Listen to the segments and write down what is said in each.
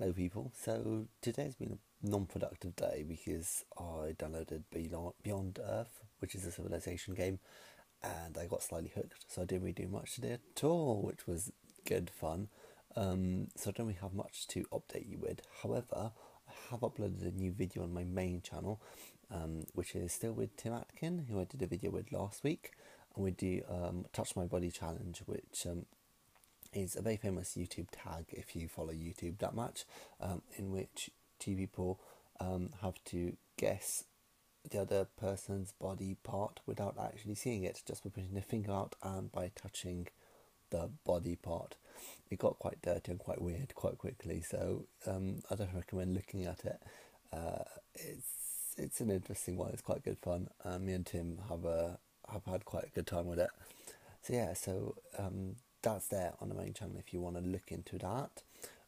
Hello, people. So today's been a non-productive day because I downloaded Beyond Earth, which is a civilization game, and I got slightly hooked. So I didn't really do much today at all, which was good fun. Um, so I don't really have much to update you with. However, I have uploaded a new video on my main channel, um, which is still with Tim Atkin, who I did a video with last week, and we do um, Touch My Body challenge, which um, is a very famous YouTube tag if you follow YouTube that much, um, in which two people um, have to guess the other person's body part without actually seeing it, just by putting their finger out and by touching the body part. It got quite dirty and quite weird quite quickly, so um, I don't recommend looking at it. Uh, it's it's an interesting one. It's quite good fun. Me and Tim have a have had quite a good time with it. So yeah, so um, that's there on the main channel if you want to look into that.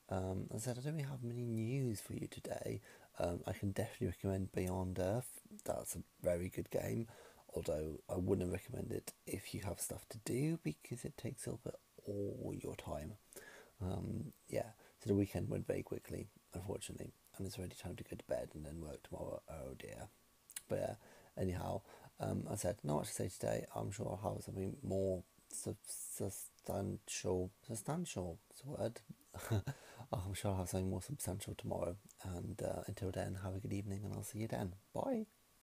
Um, as I said, I don't really have many news for you today. Um, I can definitely recommend Beyond Earth. That's a very good game, although I wouldn't recommend it if you have stuff to do because it takes over all your time. Um, yeah, so the weekend went very quickly, unfortunately, and it's already time to go to bed and then work tomorrow. Oh dear. But yeah, anyhow, um, I said not much to say today. I'm sure I'll have something more substantial, substantial is a word. I'm sure I'll have something more substantial tomorrow. And uh, until then, have a good evening and I'll see you then. Bye.